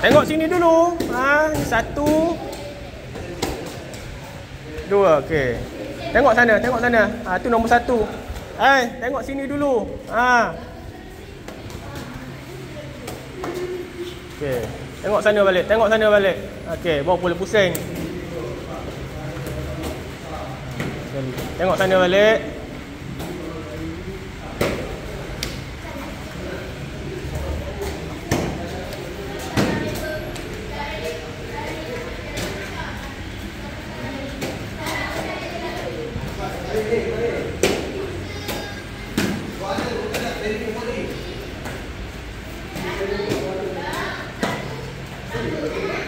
Tengok sini dulu. Ha, satu. Dua, okey. Tengok sana, tengok sana. Ha, tu nombor satu. Eh, tengok sini dulu. Ha. Okey. Tengok sana balik, tengok sana balik. Okey, bawa boleh pusing. Tengok sana balik. Thank you.